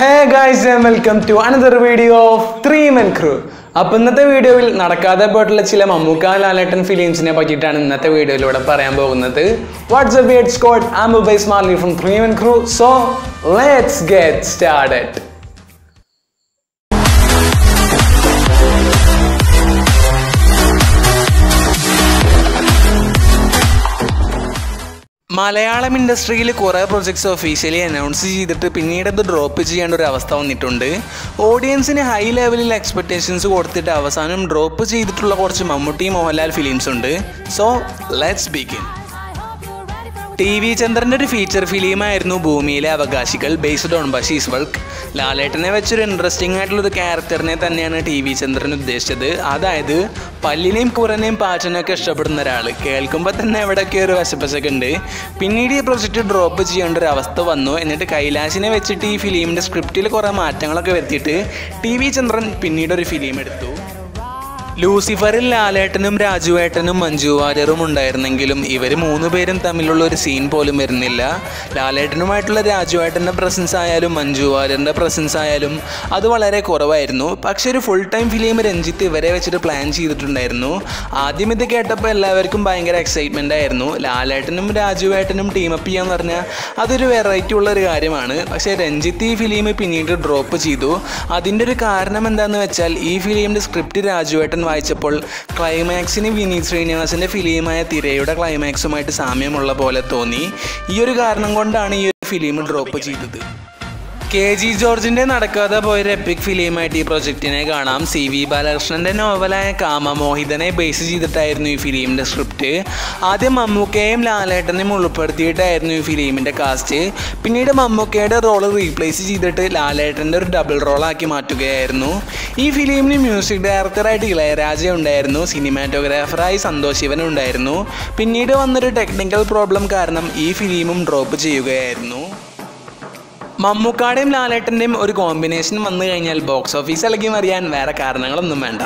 Hey guys and welcome to another video of three men crew അപ്പം ഇന്നത്തെ വീഡിയോയിൽ നടക്കാതെ പോയിട്ടുള്ള ചില മമ്മൂക്ക ലാലേട്ടൻ ഫിലിംസിനെ പറ്റിയിട്ടാണ് ഇന്നത്തെ വീഡിയോയിലൂടെ പറയാൻ പോകുന്നത്. What's a word squad am bias Marley from three men crew so let's get started Malayalam ഇൻഡസ്ട്രിയിൽ കുറേ പ്രൊജക്ട്സ് ഒഫീഷ്യലി അനൗൺസ് ചെയ്തിട്ട് പിന്നീട് അത് ഡ്രോപ്പ് ചെയ്യേണ്ട ഒരു അവസ്ഥ വന്നിട്ടുണ്ട്. ഓഡിയൻസിന് ഹൈ ലെവലിൽ എക്സ്പെക്റ്റേഷൻസ് കൊടുത്തിട്ട് അവസാനം ഡ്രോപ്പ് ചെയ്തിട്ടുള്ള കുറച്ച് മമ്മൂട്ടി മോഹൻലാൽ ഫിലിംസ് ഉണ്ട്. So let's begin T V ചന്ദ്രന്റെ ഒരു ഫീച്ചർ ഫിലിമായിരുന്നു ഭൂമിയിലെ അവകാശികൾ ബേസ്ഡ് ഓൺ ബഷീസ് വർക്ക് ലാലേട്ടനെ വെച്ചൊരു ഇൻട്രസ്റ്റിംഗ് ആയിട്ടുള്ളൊരു ക്യാരക്ടറിനെ തന്നെയാണ് ടി വി ചന്ദ്രൻ ഉദ്ദേശിച്ചത്. അതായത് പല്ലിനെയും കുറനെയും പാച്ചനൊക്കെ ഇഷ്ടപ്പെടുന്ന ഒരാൾ കേൾക്കുമ്പോൾ തന്നെ എവിടെയൊക്കെ ഒരു വശപ്പശൊക്കെ ഉണ്ട്. പിന്നീട് ഈ പ്രൊജക്റ്റ് ഡ്രോപ്പ് ചെയ്യേണ്ട ഒരു അവസ്ഥ വന്നു. എന്നിട്ട് കൈലാശിനെ വെച്ചിട്ട് ഈ ഫിലിമിന്റെ സ്ക്രിപ്റ്റിൽ കുറേ മാറ്റങ്ങളൊക്കെ വരുത്തിയിട്ട് ടി വി ചന്ദ്രൻ പിന്നീട് ഒരു ഫിലിം എടുത്തു. ലൂസിഫറിൽ ലാലേട്ടനും രാജുവേട്ടനും മഞ്ജു വാര്യറും ഉണ്ടായിരുന്നെങ്കിലും ഇവർ മൂന്ന് പേരും തമ്മിലുള്ള ഒരു സീൻ പോലും വരുന്നില്ല. ലാലേട്ടനുമായിട്ടുള്ള രാജുവേട്ടന്റെ പ്രസൻസ് ആയാലും മഞ്ജു വാര്യറിന്റെ പ്രസൻസ് ആയാലും അത് വളരെ കുറവായിരുന്നു. പക്ഷേ ഒരു ഫുൾ ടൈം ഫിലിം രഞ്ജിത്ത് ഇവരെ വെച്ചിട്ട് പ്ലാൻ ചെയ്തിട്ടുണ്ടായിരുന്നു. ആദ്യം ഇത് കേട്ടപ്പോൾ എല്ലാവർക്കും ഭയങ്കര എക്സൈറ്റ്മെന്റ് ആയിരുന്നു. ലാലേട്ടനും രാജുവേട്ടനും ടീമപ്പ് ചെയ്യാന്ന് പറഞ്ഞാൽ അതൊരു വെറൈറ്റി ഉള്ള ഒരു കാര്യമാണ്. പക്ഷേ രഞ്ജിത്ത് ഈ ഫിലിം പിന്നീട് ഡ്രോപ്പ് ചെയ്തു. അതിന്റെ ഒരു കാരണം എന്താണെന്ന് വെച്ചാൽ ഈ ഫിലിമിന്റെ സ്ക്രിപ്റ്റ് രാജുവേട്ടൻ വായിച്ചപ്പോൾ ക്ലൈമാക്സിന് വിനീത് ശ്രീനിവാസിന്റെ ഫിലിമായ തിരയുടെ ക്ലൈമാക്സുമായിട്ട് സാമ്യമുള്ള പോലെ തോന്നി. ഈ ഒരു കാരണം കൊണ്ടാണ് ഈ ഒരു ഫിലിം ഡ്രോപ്പ് ചെയ്തത്. കെ ജി ജോർജിന്റെ നടക്കാതെ പോയൊരു എപ്പിക് ഫിലിമായിട്ട് ഈ പ്രൊജക്റ്റിനെ കാണാം. സി വി ബാലകൃഷ്ണന്റെ നോവലായ കാമമോഹിതനെ ബേസ് ചെയ്തിട്ടായിരുന്നു ഈ ഫിലിമിന്റെ സ്ക്രിപ്റ്റ് ആദ്യം മമ്മൂക്കയെയും ലാലേട്ടനെയും ഉൾപ്പെടുത്തിയിട്ടായിരുന്നു ഈ ഫിലിമിന്റെ കാസ്റ്റ് പിന്നീട് മമ്മൂക്കയുടെ റോൾ റീപ്ലേസ് ചെയ്തിട്ട് ലാലേട്ടന്റെ ഒരു ഡബിൾ റോളാക്കി മാറ്റുകയായിരുന്നു. ഈ ഫിലിമിന് മ്യൂസിക് ഡയറക്ടറായിട്ട് ഇളയരാജ ഉണ്ടായിരുന്നു. സിനിമാറ്റോഗ്രാഫറായി സന്തോഷ് ശിവൻ ഉണ്ടായിരുന്നു. പിന്നീട് വന്നൊരു ടെക്നിക്കൽ പ്രോബ്ലം കാരണം ഈ ഫിലിമും ഡ്രോപ്പ് ചെയ്യുകയായിരുന്നു. മമ്മൂക്കാടെയും ലാലേട്ടന്റെയും ഒരു കോമ്പിനേഷൻ വന്നു കഴിഞ്ഞാൽ ബോക്സ് ഓഫീസ് ഇളകി മറിയാൻ വേറെ കാരണങ്ങളൊന്നും വേണ്ട.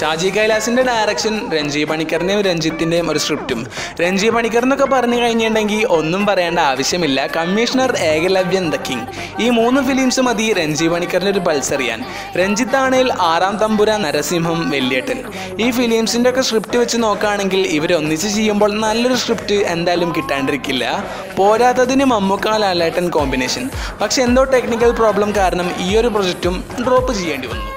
ഷാജി കൈലാസിന്റെ ഡയറക്ഷൻ രഞ്ജി പണിക്കറിന്റെയും രഞ്ജിത്തിന്റെയും ഒരു സ്ക്രിപ്റ്റും രഞ്ജി പണിക്കർ എന്നൊക്കെ പറഞ്ഞു കഴിഞ്ഞിട്ടുണ്ടെങ്കിൽ ഒന്നും പറയേണ്ട ആവശ്യമില്ല. കമ്മീഷണർ ഏകലവ്യൻ ദ കിങ് ഈ മൂന്ന് ഫിലിംസ് മതി രഞ്ജി പണിക്കറിന്റെ ഒരു പൾസറിയാൻ രഞ്ജിത്താണേൽ ആറാം തമ്പുര നരസിംഹം വെല്ലിയേട്ടൻ ഈ ഫിലിംസിന്റെ ഒക്കെ സ്ക്രിപ്റ്റ് വെച്ച് നോക്കുകയാണെങ്കിൽ ഇവരൊന്നിച്ച് ചെയ്യുമ്പോൾ നല്ലൊരു സ്ക്രിപ്റ്റ് എന്തായാലും കിട്ടാണ്ടിരിക്കില്ല. പോരാത്തതിന് മമ്മൂക്ക ലാലേട്ടൻ കോമ്പിനേഷൻ പക്ഷെ എന്തോ ടെക്നിക്കൽ പ്രോബ്ലം കാരണം ഈ ഒരു പ്രൊജക്റ്റും ഡ്രോപ്പ് ചെയ്യേണ്ടി വന്നു.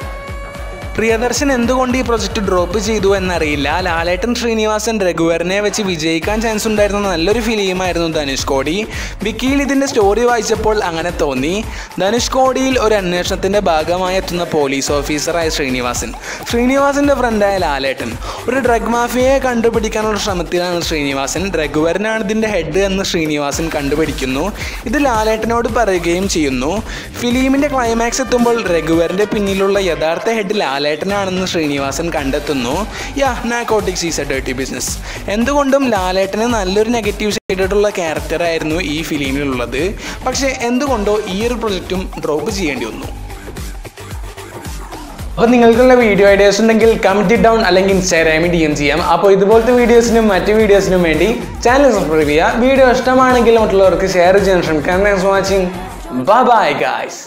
പ്രിയദർശൻ എന്തുകൊണ്ട് ഈ പ്രൊജക്റ്റ് ഡ്രോപ്പ് ചെയ്തു എന്നറിയില്ല. ലാലേട്ടൻ ശ്രീനിവാസൻ രഘുവരനെ വെച്ച് വിജയിക്കാൻ ചാൻസ് ഉണ്ടായിരുന്ന നല്ലൊരു ഫിലിമായിരുന്നു ധനുഷ് കോടി. വിക്കിയിൽ ഇതിന്റെ സ്റ്റോറി വായിച്ചപ്പോൾ അങ്ങനെ തോന്നി. ധനുഷ് കോടിയിൽ ഒരു അന്വേഷണത്തിന്റെ ഭാഗമായി എത്തുന്ന പോലീസ് ഓഫീസറായ ശ്രീനിവാസൻ. ശ്രീനിവാസിന്റെ ഫ്രണ്ടായ ലാലേട്ടൻ. ഒരു ഡ്രഗ് മാഫിയയെ കണ്ടുപിടിക്കാനുള്ള ശ്രമത്തിലാണ് ശ്രീനിവാസൻ. രഘുവരനാണ് ഇതിന്റെ ഹെഡ് എന്ന് ശ്രീനിവാസൻ കണ്ടുപിടിക്കുന്നു. ഇത് ലാലേട്ടനോട് പറയുകയും ചെയ്യുന്നു. ഫിലിമിന്റെ ക്ലൈമാക്സ് എത്തുമ്പോൾ രഘുവരന്റെ പിന്നിലുള്ള യഥാർത്ഥ ഹെഡ് ലാലേട്ടൻ ലാലേട്ടനാണെന്ന് ശ്രീനിവാസൻ കണ്ടെത്തുന്നു. Yeah narcotics is a dirty business എന്തുകൊണ്ടും ലാലേട്ടന് നല്ലൊരു നെഗറ്റീവ് ഷെയ്ഡായിട്ടുള്ള ക്യാരക്ടറായിരുന്നു ഈ ഫിലിമിലുള്ളത്. പക്ഷേ എന്തുകൊണ്ടോ ഈ ഒരു പ്രൊജക്റ്റും ഡ്രോപ്പ് ചെയ്യേണ്ടി വന്നു. അപ്പോൾ നിങ്ങൾക്കുള്ള വീഡിയോ ഐഡിയാസ് ഉണ്ടെങ്കിൽ കമന്റ് ഡൗൺ അല്ലെങ്കിൽ ഇൻസ്റ്റാഗ്രാമിൽ ഡി എം ചെയ്യാം. അപ്പോൾ ഇതുപോലത്തെ വീഡിയോസിനും മറ്റ് വീഡിയോസിനും വേണ്ടി ചാനൽ സബ്സ്ക്രൈബ് ചെയ്യുക. വീഡിയോ ഇഷ്ടമാണെങ്കിൽ മറ്റുള്ളവർക്ക് ഷെയർ ചെയ്യാൻ ശ്രമിക്കാം താങ്ക്സ് വാച്ചിങ് ബൈ ഗായ്സ്